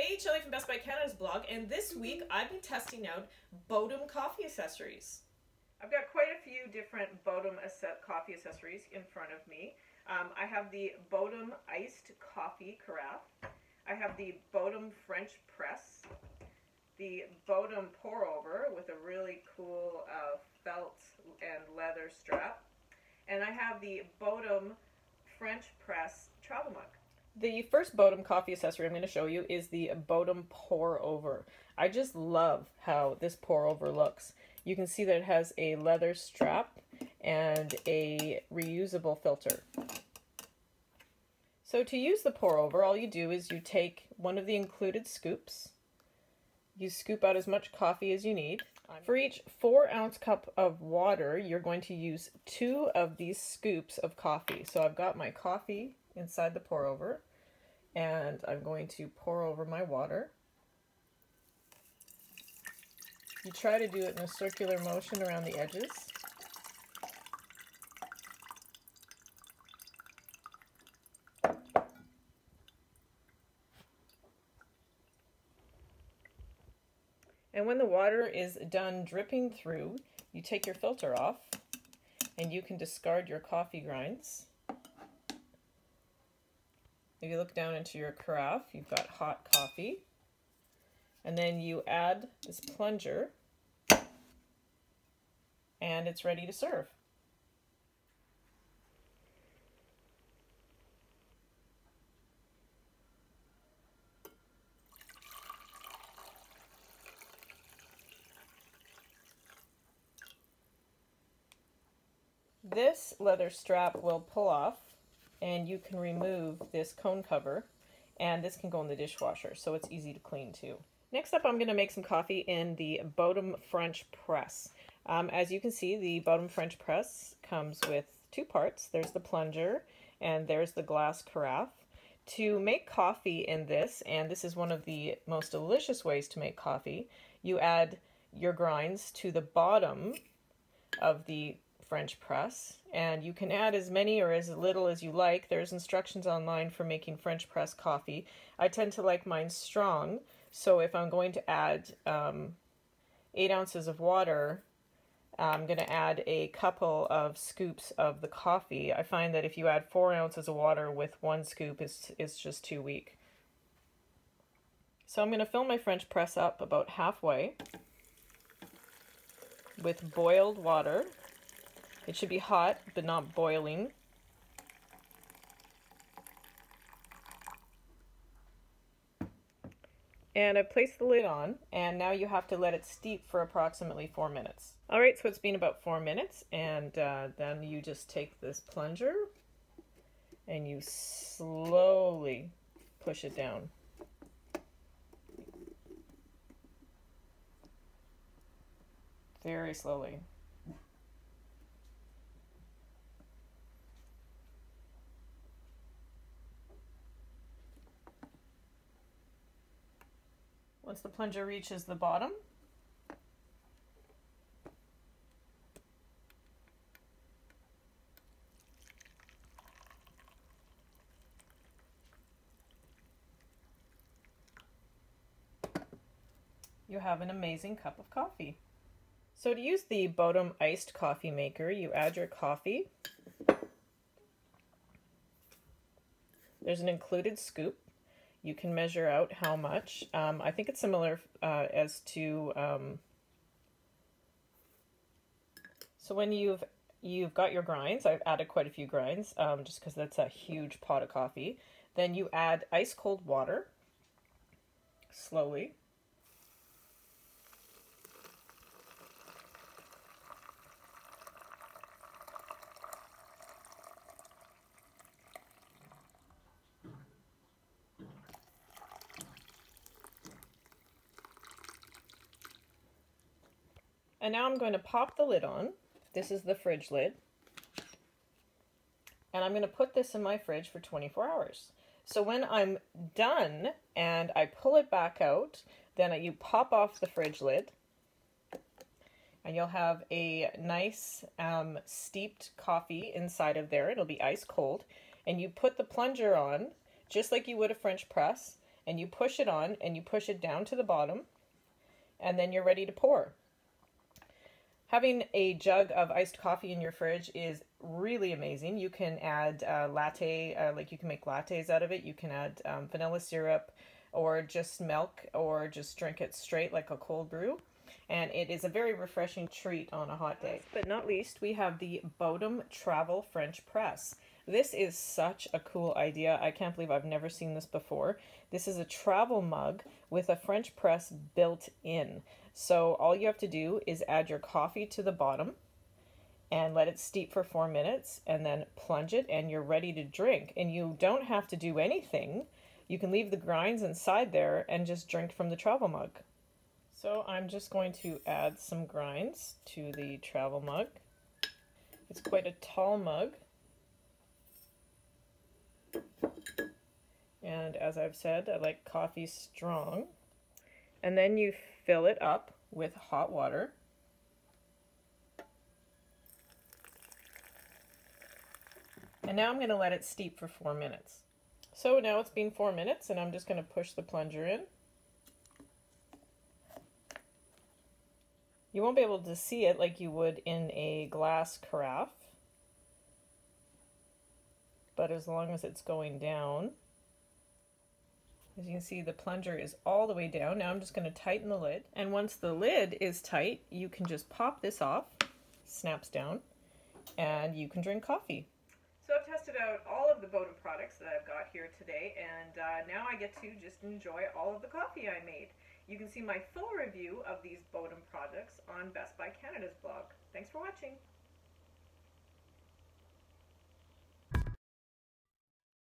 Hey, Shelly from Best Buy Canada's blog, and this week I've been testing out Bodum coffee accessories. I've got quite a few different Bodum coffee accessories in front of me. Um, I have the Bodum iced coffee carafe. I have the Bodum French press, the Bodum pour over with a really cool uh, felt and leather strap, and I have the Bodum French press travel mug. The first Bodum coffee accessory I'm going to show you is the Bodum pour over. I just love how this pour over looks. You can see that it has a leather strap and a reusable filter. So to use the pour over, all you do is you take one of the included scoops, you scoop out as much coffee as you need. For each four ounce cup of water, you're going to use two of these scoops of coffee. So I've got my coffee inside the pour over and I'm going to pour over my water. You try to do it in a circular motion around the edges. And when the water is done dripping through, you take your filter off and you can discard your coffee grinds. If you look down into your carafe, you've got hot coffee. And then you add this plunger and it's ready to serve. This leather strap will pull off and you can remove this cone cover and this can go in the dishwasher so it's easy to clean too. Next up I'm going to make some coffee in the Bodum French press. Um, as you can see the Bodum French press comes with two parts. There's the plunger and there's the glass carafe. To make coffee in this, and this is one of the most delicious ways to make coffee, you add your grinds to the bottom of the French press, and you can add as many or as little as you like. There's instructions online for making French press coffee. I tend to like mine strong, so if I'm going to add um, 8 ounces of water, I'm going to add a couple of scoops of the coffee. I find that if you add 4 ounces of water with one scoop, it's, it's just too weak. So I'm going to fill my French press up about halfway with boiled water. It should be hot, but not boiling. And I placed the lid on, and now you have to let it steep for approximately four minutes. All right, so it's been about four minutes, and uh, then you just take this plunger and you slowly push it down. Very slowly. Once the plunger reaches the bottom, you have an amazing cup of coffee. So to use the Bodum iced coffee maker, you add your coffee. There's an included scoop you can measure out how much. Um, I think it's similar uh, as to, um, so when you've you've got your grinds, I've added quite a few grinds um, just because that's a huge pot of coffee. Then you add ice cold water slowly. And now I'm going to pop the lid on. This is the fridge lid. And I'm going to put this in my fridge for 24 hours. So when I'm done and I pull it back out, then you pop off the fridge lid and you'll have a nice um, steeped coffee inside of there. It'll be ice cold. And you put the plunger on just like you would a French press and you push it on and you push it down to the bottom and then you're ready to pour. Having a jug of iced coffee in your fridge is really amazing. You can add uh, latte, uh, like you can make lattes out of it. You can add um, vanilla syrup or just milk or just drink it straight like a cold brew. And it is a very refreshing treat on a hot day. But not least, we have the Bodum Travel French Press. This is such a cool idea. I can't believe I've never seen this before. This is a travel mug with a French press built in. So all you have to do is add your coffee to the bottom and let it steep for four minutes and then plunge it and you're ready to drink. And you don't have to do anything. You can leave the grinds inside there and just drink from the travel mug. So I'm just going to add some grinds to the travel mug. It's quite a tall mug. And as I've said, I like coffee strong. And then you fill it up with hot water. And now I'm going to let it steep for four minutes. So now it's been four minutes and I'm just going to push the plunger in. You won't be able to see it like you would in a glass carafe. But as long as it's going down, as you can see, the plunger is all the way down. Now I'm just going to tighten the lid. And once the lid is tight, you can just pop this off, snaps down, and you can drink coffee. So I've tested out all of the Bodum products that I've got here today, and uh, now I get to just enjoy all of the coffee I made. You can see my full review of these Bodum products on Best Buy Canada's blog. Thanks for watching.